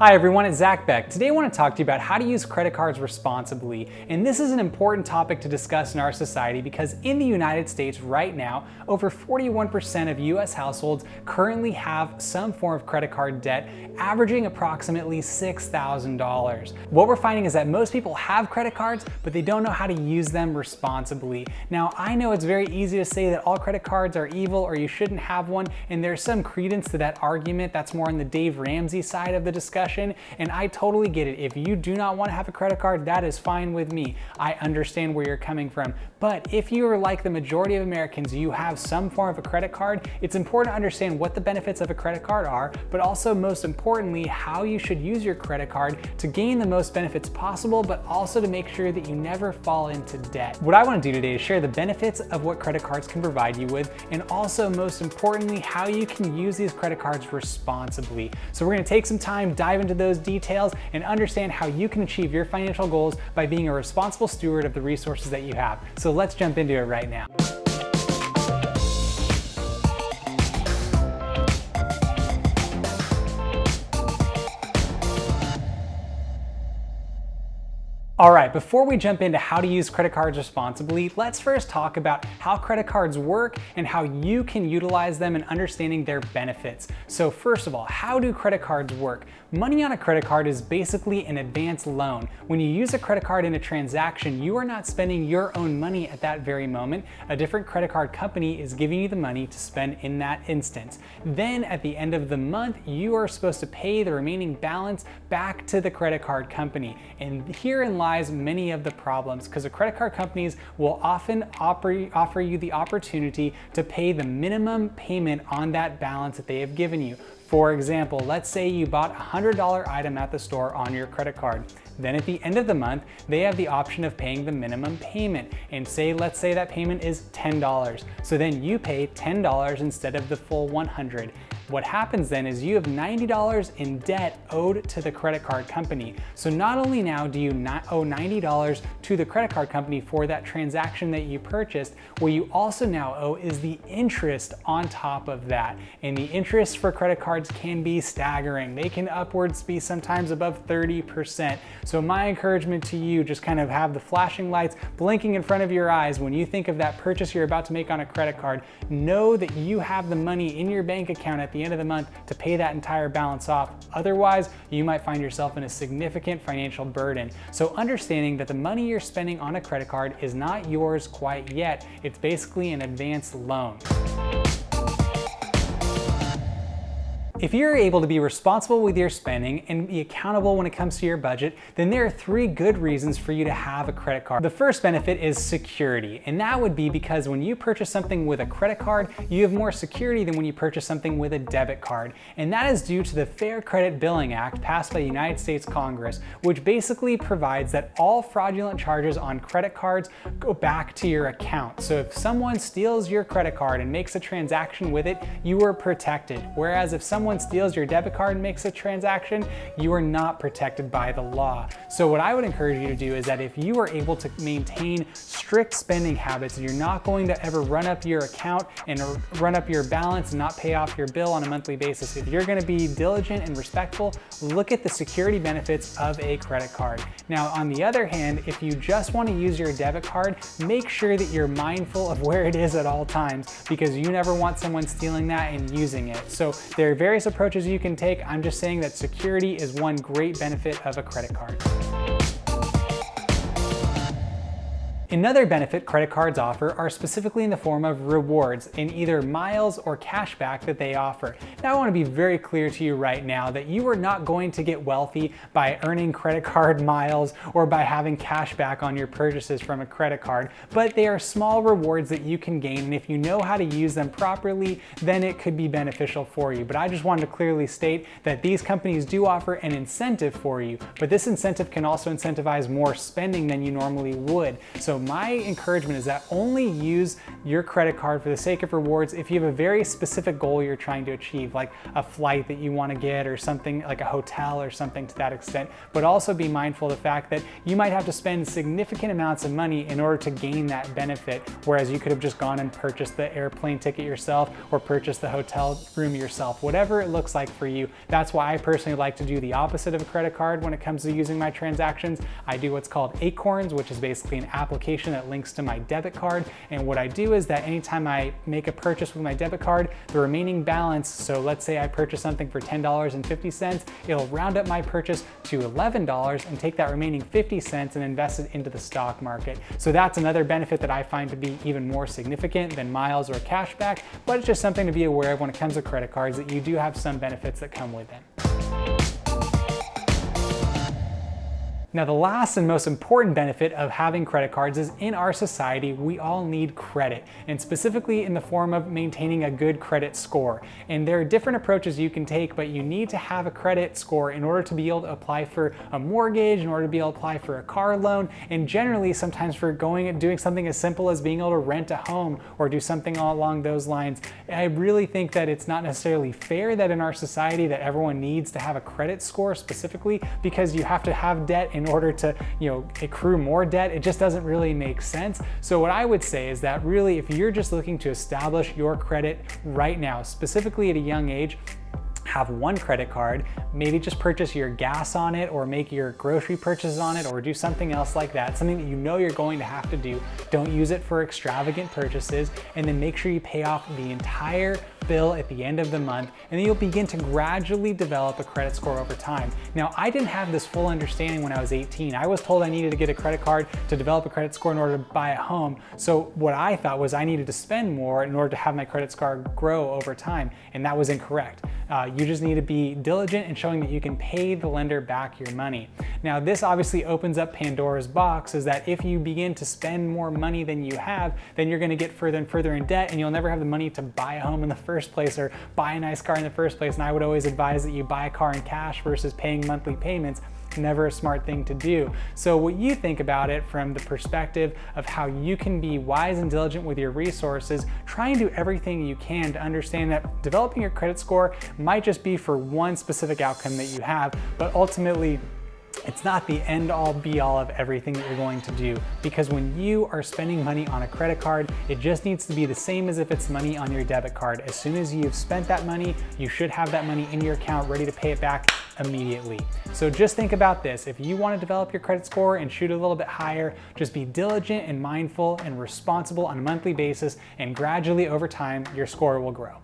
Hi everyone, it's Zack Beck. Today I want to talk to you about how to use credit cards responsibly. And this is an important topic to discuss in our society because in the United States right now, over 41% of US households currently have some form of credit card debt, averaging approximately $6,000. What we're finding is that most people have credit cards, but they don't know how to use them responsibly. Now, I know it's very easy to say that all credit cards are evil or you shouldn't have one, and there's some credence to that argument. That's more on the Dave Ramsey side of the discussion and I totally get it. If you do not want to have a credit card, that is fine with me. I understand where you're coming from. But if you are like the majority of Americans, you have some form of a credit card, it's important to understand what the benefits of a credit card are, but also most importantly, how you should use your credit card to gain the most benefits possible, but also to make sure that you never fall into debt. What I wanna do today is share the benefits of what credit cards can provide you with, and also most importantly, how you can use these credit cards responsibly. So we're gonna take some time, dive dive into those details and understand how you can achieve your financial goals by being a responsible steward of the resources that you have. So let's jump into it right now. All right, before we jump into how to use credit cards responsibly, let's first talk about how credit cards work and how you can utilize them in understanding their benefits. So first of all, how do credit cards work? Money on a credit card is basically an advance loan. When you use a credit card in a transaction, you are not spending your own money at that very moment. A different credit card company is giving you the money to spend in that instance. Then at the end of the month, you are supposed to pay the remaining balance back to the credit card company. And herein lies many of the problems because the credit card companies will often offer, offer you the opportunity to pay the minimum payment on that balance that they have given you. For example, let's say you bought a $100 item at the store on your credit card. Then at the end of the month, they have the option of paying the minimum payment. And say, let's say that payment is $10. So then you pay $10 instead of the full 100. What happens then is you have $90 in debt owed to the credit card company. So not only now do you not owe $90 to the credit card company for that transaction that you purchased, what you also now owe is the interest on top of that. And the interest for credit cards can be staggering. They can upwards be sometimes above 30%. So my encouragement to you, just kind of have the flashing lights blinking in front of your eyes when you think of that purchase you're about to make on a credit card. Know that you have the money in your bank account at the the end of the month to pay that entire balance off. Otherwise, you might find yourself in a significant financial burden. So understanding that the money you're spending on a credit card is not yours quite yet, it's basically an advanced loan. If you're able to be responsible with your spending and be accountable when it comes to your budget, then there are three good reasons for you to have a credit card. The first benefit is security, and that would be because when you purchase something with a credit card, you have more security than when you purchase something with a debit card. And that is due to the Fair Credit Billing Act passed by the United States Congress, which basically provides that all fraudulent charges on credit cards go back to your account. So if someone steals your credit card and makes a transaction with it, you are protected. Whereas if someone someone steals your debit card and makes a transaction, you are not protected by the law. So what I would encourage you to do is that if you are able to maintain strict spending habits and you're not going to ever run up your account and run up your balance and not pay off your bill on a monthly basis, if you're gonna be diligent and respectful, look at the security benefits of a credit card. Now, on the other hand, if you just wanna use your debit card, make sure that you're mindful of where it is at all times because you never want someone stealing that and using it. So they're very various approaches you can take. I'm just saying that security is one great benefit of a credit card. Another benefit credit cards offer are specifically in the form of rewards in either miles or cashback that they offer. Now I want to be very clear to you right now that you are not going to get wealthy by earning credit card miles or by having cashback on your purchases from a credit card, but they are small rewards that you can gain and if you know how to use them properly, then it could be beneficial for you. But I just wanted to clearly state that these companies do offer an incentive for you, but this incentive can also incentivize more spending than you normally would. So So my encouragement is that only use your credit card for the sake of rewards if you have a very specific goal you're trying to achieve, like a flight that you want to get or something like a hotel or something to that extent. But also be mindful of the fact that you might have to spend significant amounts of money in order to gain that benefit, whereas you could have just gone and purchased the airplane ticket yourself or purchased the hotel room yourself. Whatever it looks like for you, that's why I personally like to do the opposite of a credit card when it comes to using my transactions. I do what's called Acorns, which is basically an application that links to my debit card. And what I do is that anytime I make a purchase with my debit card, the remaining balance, so let's say I purchase something for $10.50, it'll round up my purchase to $11 and take that remaining 50 cents and invest it into the stock market. So that's another benefit that I find to be even more significant than miles or cashback, but it's just something to be aware of when it comes to credit cards that you do have some benefits that come with it. Now, the last and most important benefit of having credit cards is in our society, we all need credit, and specifically in the form of maintaining a good credit score. And there are different approaches you can take, but you need to have a credit score in order to be able to apply for a mortgage, in order to be able to apply for a car loan, and generally sometimes for going and doing something as simple as being able to rent a home or do something along those lines. I really think that it's not necessarily fair that in our society that everyone needs to have a credit score specifically because you have to have debt in order to, you know, accrue more debt. It just doesn't really make sense. So what I would say is that really if you're just looking to establish your credit right now, specifically at a young age, have one credit card, maybe just purchase your gas on it or make your grocery purchases on it or do something else like that, something that you know you're going to have to do. Don't use it for extravagant purchases and then make sure you pay off the entire bill at the end of the month and then you'll begin to gradually develop a credit score over time. Now, I didn't have this full understanding when I was 18. I was told I needed to get a credit card to develop a credit score in order to buy a home. So what I thought was I needed to spend more in order to have my credit score grow over time, and that was incorrect. Uh, you just need to be diligent in showing that you can pay the lender back your money. Now, this obviously opens up Pandora's box is that if you begin to spend more money than you have, then you're gonna get further and further in debt and you'll never have the money to buy a home in the first place or buy a nice car in the first place. And I would always advise that you buy a car in cash versus paying monthly payments never a smart thing to do. So what you think about it from the perspective of how you can be wise and diligent with your resources, try and do everything you can to understand that developing your credit score might just be for one specific outcome that you have, but ultimately it's not the end all be all of everything that you're going to do because when you are spending money on a credit card, it just needs to be the same as if it's money on your debit card. As soon as you've spent that money, you should have that money in your account ready to pay it back immediately. So just think about this. If you want to develop your credit score and shoot a little bit higher, just be diligent and mindful and responsible on a monthly basis and gradually over time, your score will grow.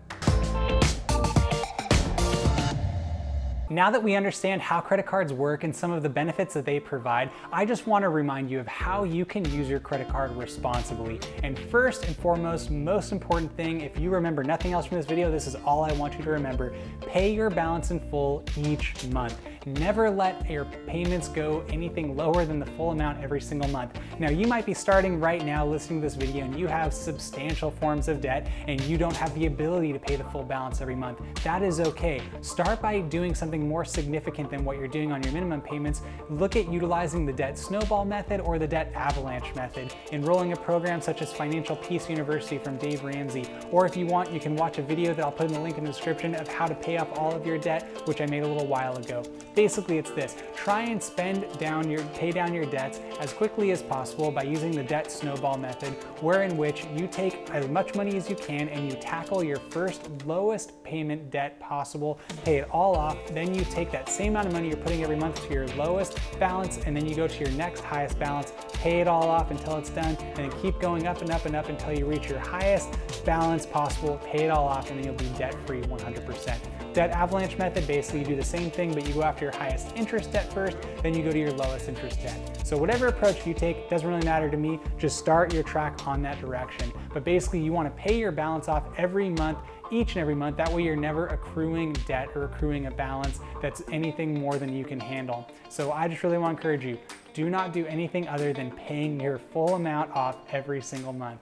Now that we understand how credit cards work and some of the benefits that they provide, I just want to remind you of how you can use your credit card responsibly. And first and foremost, most important thing, if you remember nothing else from this video, this is all I want you to remember. Pay your balance in full each month. Never let your payments go anything lower than the full amount every single month. Now you might be starting right now listening to this video and you have substantial forms of debt and you don't have the ability to pay the full balance every month. That is okay. Start by doing something more significant than what you're doing on your minimum payments, look at utilizing the debt snowball method or the debt avalanche method, enrolling a program such as Financial Peace University from Dave Ramsey. Or if you want, you can watch a video that I'll put in the link in the description of how to pay off all of your debt, which I made a little while ago. Basically, it's this. Try and spend down your, pay down your debts as quickly as possible by using the debt snowball method, where in which you take as much money as you can and you tackle your first lowest payment debt possible, pay it all off, then then you take that same amount of money you're putting every month to your lowest balance, and then you go to your next highest balance, pay it all off until it's done, and then keep going up and up and up until you reach your highest balance possible, pay it all off, and then you'll be debt-free 100%. Debt avalanche method, basically you do the same thing, but you go after your highest interest debt first, then you go to your lowest interest debt. So whatever approach you take, doesn't really matter to me, just start your track on that direction. But basically you wanna pay your balance off every month each and every month. That way you're never accruing debt or accruing a balance that's anything more than you can handle. So I just really want to encourage you, do not do anything other than paying your full amount off every single month.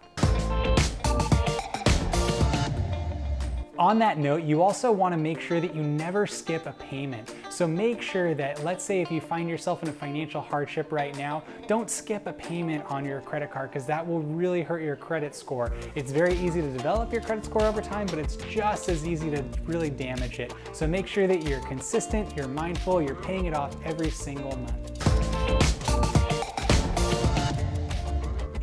On that note, you also wanna make sure that you never skip a payment. So So make sure that, let's say if you find yourself in a financial hardship right now, don't skip a payment on your credit card because that will really hurt your credit score. It's very easy to develop your credit score over time, but it's just as easy to really damage it. So make sure that you're consistent, you're mindful, you're paying it off every single month.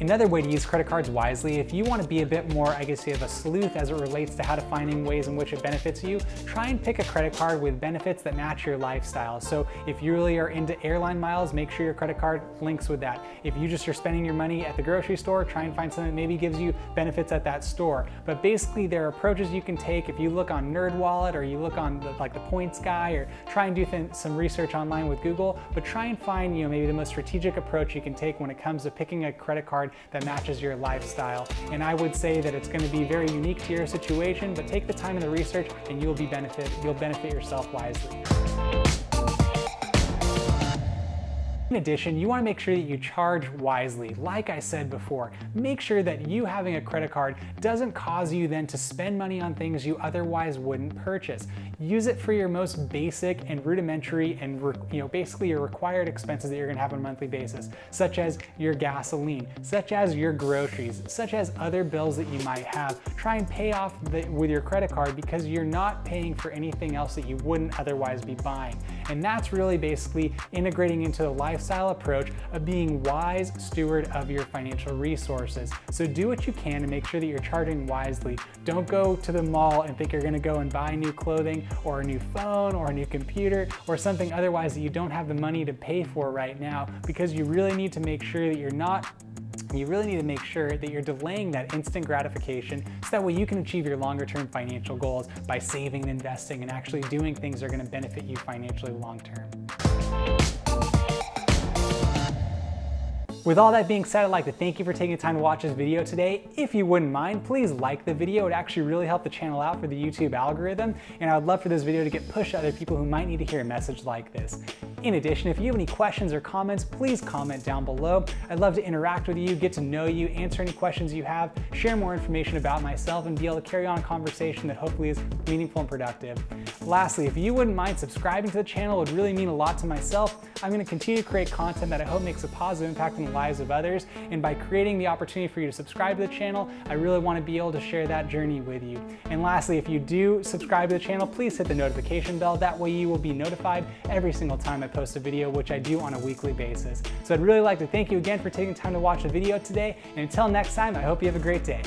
Another way to use credit cards wisely, if you want to be a bit more, I guess you have a sleuth as it relates to how to finding ways in which it benefits you, try and pick a credit card with benefits that match your lifestyle. So if you really are into airline miles, make sure your credit card links with that. If you just are spending your money at the grocery store, try and find something that maybe gives you benefits at that store. But basically there are approaches you can take if you look on NerdWallet or you look on the, like the points guy or try and do some research online with Google, but try and find, you know, maybe the most strategic approach you can take when it comes to picking a credit card that matches your lifestyle. And I would say that it's going to be very unique to your situation, but take the time and the research and you'll be benefit, you'll benefit yourself wisely. In addition, you wanna make sure that you charge wisely. Like I said before, make sure that you having a credit card doesn't cause you then to spend money on things you otherwise wouldn't purchase. Use it for your most basic and rudimentary and you know basically your required expenses that you're gonna have on a monthly basis, such as your gasoline, such as your groceries, such as other bills that you might have. Try and pay off the, with your credit card because you're not paying for anything else that you wouldn't otherwise be buying. And that's really basically integrating into the lifestyle approach of being wise steward of your financial resources. So do what you can to make sure that you're charging wisely. Don't go to the mall and think you're gonna go and buy new clothing or a new phone or a new computer or something otherwise that you don't have the money to pay for right now because you really need to make sure that you're not you really need to make sure that you're delaying that instant gratification so that way you can achieve your longer term financial goals by saving and investing and actually doing things that are gonna benefit you financially long term. With all that being said, I'd like to thank you for taking the time to watch this video today. If you wouldn't mind, please like the video. It actually really help the channel out for the YouTube algorithm, and I would love for this video to get pushed to other people who might need to hear a message like this. In addition, if you have any questions or comments, please comment down below. I'd love to interact with you, get to know you, answer any questions you have, share more information about myself, and be able to carry on a conversation that hopefully is meaningful and productive. Lastly, if you wouldn't mind subscribing to the channel, it would really mean a lot to myself. I'm gonna continue to create content that I hope makes a positive impact on the lives of others, and by creating the opportunity for you to subscribe to the channel, I really wanna be able to share that journey with you. And lastly, if you do subscribe to the channel, please hit the notification bell. That way you will be notified every single time I post a video, which I do on a weekly basis. So I'd really like to thank you again for taking time to watch the video today, and until next time, I hope you have a great day.